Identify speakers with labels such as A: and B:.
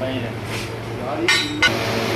A: वही है